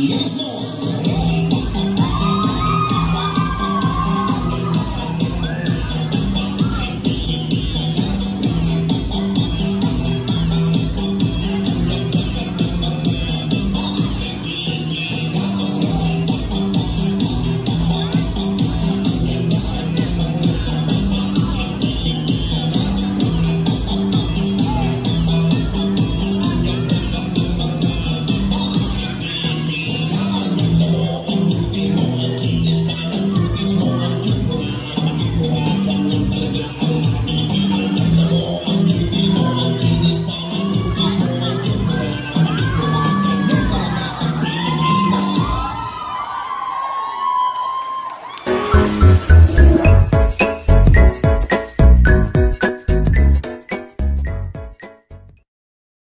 Yes.